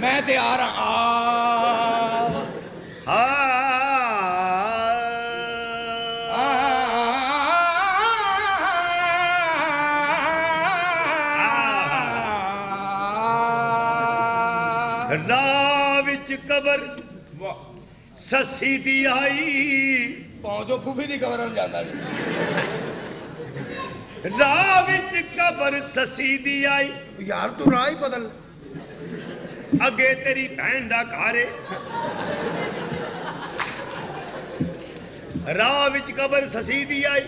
मैं ते आ रहा। आ। कबर ससी दी आई। पहुंचो फूफी की कबर में जाता जी। राह कबर ससी दी आई। यार तू राह ही बदल। ਅੱਗੇ ਤੇਰੀ ਭੈਣ ਦਾ ਘਰ ਏ ਰਾਹ ਵਿੱਚ ਕਬਰ ਸੱਸੀ ਦੀ ਆਈ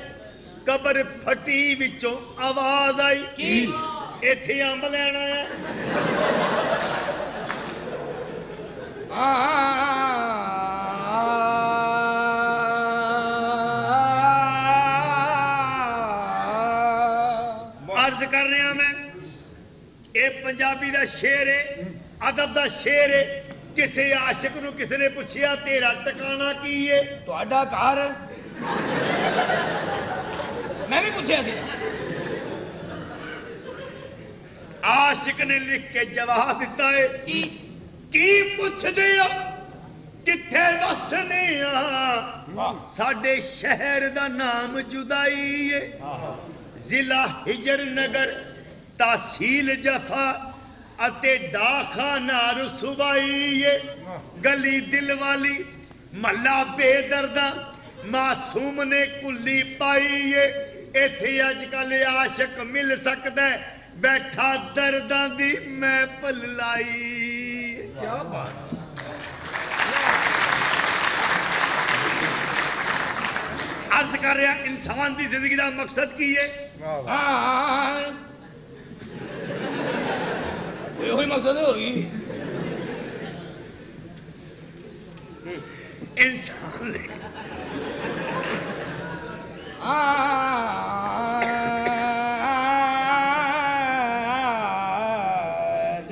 ਕਬਰ ਫਟੀ ਵਿੱਚੋਂ ਆਵਾਜ਼ ਆਈ ਕੀ? ਇੱਥੇ ਅੰਬ ਲੈਣ ਆਇਆ ਅਰਜ਼ ਕਰ ਰਿਹਾ ਮੈਂ ਇਹ ਪੰਜਾਬੀ ਦਾ ਸ਼ੇਰ ਏ ਅਦਬ ਦਾ ਸ਼ੇਰ ਏ ਕਿਸੇ ਆਸ਼ਿਕ ਨੂੰ ਕਿਸੇ ਨੇ ਪੁੱਛਿਆ ਤੇਰਾ ਟਿਕਾਣਾ ਕੀ ਏ ਤੁਹਾਡਾ ਘਰ ਮੈਂ ਵੀ ਪੁੱਛਿਆ ਸੀ ਆਸ਼ਿਕ ਨੇ ਲਿਖ ਕੇ ਜਵਾਬ ਦਿੱਤਾ ਏ ਕੀ ਕੀ ਪੁੱਛਦੇ ਆ ਕਿੱਥੇ ਵਸਨੇ ਆ ਵਾਹ ਸਾਡੇ ਸ਼ਹਿਰ ਦਾ ਨਾਮ ਜੁਦਾਈ ਏ ਜ਼ਿਲ੍ਹਾ ਹਿਜਰ ਨਗਰ ਤਹਿਸੀਲ ਜਫਾ ਅਤੇ ਡਾਖਾਨਾ ਰਸਵਾਈਏ ਗਲੀ ਦਿਲ ਵਾਲੀ ਮੱਲਾ ਬੇਦਰਦਾ ਮਾਸੂਮ ਨੇ ਕੁੱਲੀ ਪਾਈਏ। ਇੱਥੇ ਅੱਜ ਕੱਲ ਆਸ਼ਿਕ ਮਿਲ ਸਕਦਾ ਬੈਠਾ ਦਰਦਾਂ ਦੀ ਮੈਂ ਭਲਾਈ ਕੀ ਬਾਤ ਰਿਹਾ ਇਨਸਾਨ ਦੀ ਜ਼ਿੰਦਗੀ ਦਾ ਮਕਸਦ ਕੀ मकसद की है ਵਾਹ ਵਾਹ ਹਾਂ ਇਹੋ ਹੀ ਮਕਸਦ ਹੋ ਗਈ ਇਨਸਾਨ ਦੇ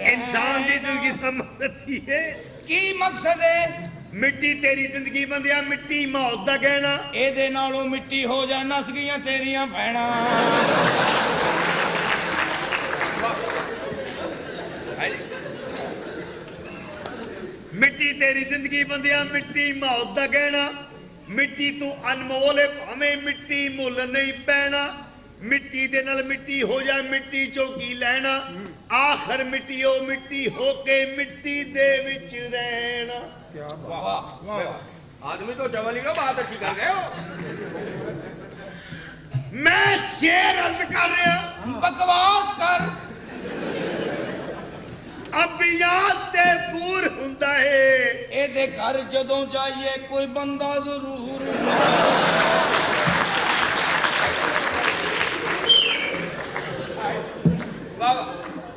ਇਨਸਾਨ ਦੀ ਜ਼ਿੰਦਗੀ ਦਾ ਮਕਸਦ ਕੀ ਹੈ ਕੀ ਮਕਸਦ ਹੈ ਮਿੱਟੀ ਤੇਰੀ ਜ਼ਿੰਦਗੀ ਬੰਦਿਆ ਮਿੱਟੀ ਮੌਤ ਦਾ ਗਹਿਣਾ ਇਹਦੇ ਨਾਲੋਂ ਮਿੱਟੀ ਹੋ ਜਾ ਨਸ ਗਈਆਂ ਤੇਰੀਆਂ ਭੈਣਾਂ ਮਿੱਟੀ ਤੇਰੀ ਜ਼ਿੰਦਗੀ ਬੰਦਿਆ ਮਿੱਟੀ ਮੌਤ ਦਾ ਗਹਿਣਾ ਮਿੱਟੀ ਤੂੰ ਅਨਮੋਲ ਹੈ ਭਾਵੇਂ ਮਿੱਟੀ ਮੁੱਲ ਨਹੀਂ ਪੈਣਾ ਮਿੱਟੀ ਦੇ ਨਾਲ ਮਿੱਟੀ ਹੋ ਜਾ ਮਿੱਟੀ ਚੋਂ ਕੀ ਲੈਣਾ ਆਖਰ ਮਿੱਟੀ ਉਹ ਮਿੱਟੀ ਹੋ ਕੇ ਮਿੱਟੀ ਦੇ ਵਿੱਚ ਰਹਿਣਾ ਕੀ ਬਾਤ ਵਾਹ ਵਾਹ ਵਾਹ आदमी तो जवाली का बात अच्छी कर गए हो ਮੈਂ ਸ਼ੇਰ ਅਰਜ਼ ਕਰ ਰਿਹਾ ਬਕਵਾਸ ਕਰ ਅਬਿਆਤ ਤੇ ਬੂਰ ਹੁੰਦਾ ਏ ਇਹਦੇ ਘਰ ਜਦੋਂ ਜਾਈਏ ਕੋਈ ਬੰਦਾ ਜ਼ਰੂਰ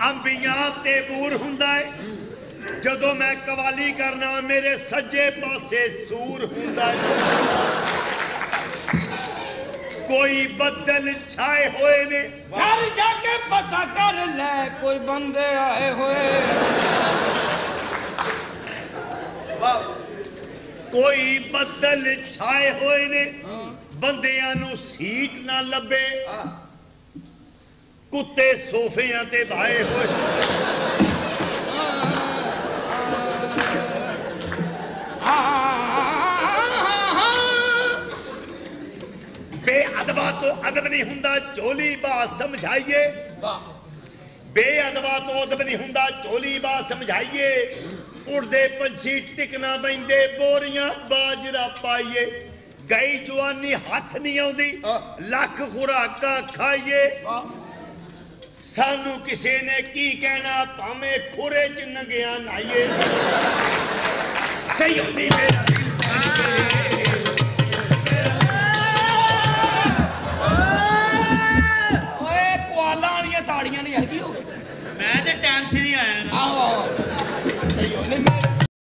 ਅੰਬੀਆਂ ਤੇ ਬੂਰ ਹੁੰਦਾ ਏ ਜਦੋਂ ਮੈਂ ਕਵਾਲੀ ਕਰਨਾ ਮੇਰੇ ਸੱਜੇ ਪਾਸੇ ਸੂਰ ਹੁੰਦਾ ਏ कोई बदल छाए हुए ने। घर जाके पता कर ले कोई बंदे आए होए। कोई बदल छाए होए ने बंदियाँ सीट ना लबे हाँ। कुत्ते सोफियाँ भाए होए। ਤੋਂ ਅਦਬ ਨਹੀਂ ਹੁੰਦਾ ਝੋਲੀ ਬਾਤ ਸਮਝਾਈਏ। ਬੇਅਦਬਾ ਤੋਂ ਅਦਬ ਨਹੀਂ ਹੁੰਦਾ ਝੋਲੀ ਬਾਤ ਸਮਝਾਈਏ। ਉੜਦੇ ਪੰਛੀ ਟਿਕਣਾ ਬੈਂਦੇ, ਬੋਰੀਆਂ ਬਾਜਰਾ ਪਾਈਏ। ਗਈ ਜਵਾਨੀ ਹੱਥ ਨਹੀਂ ਆਉਂਦੀ, ਲੱਖ ਖੁਰਾਕਾਂ ਖਾਈਏ। ਸਾਨੂੰ ਕਿਸੇ ਨੇ ਕੀ ਕਹਿਣਾ, ਭਾਵੇਂ ਖੁਰੇ ਚ ਨੰਗਿਆ ਨਾਈਏ। ਸਹੀ ਹੁੰਦੀ ਮੇਰੀ ताड़ियाँ ने यार मैं तो टाइम आया आहो आहो नहीं मैं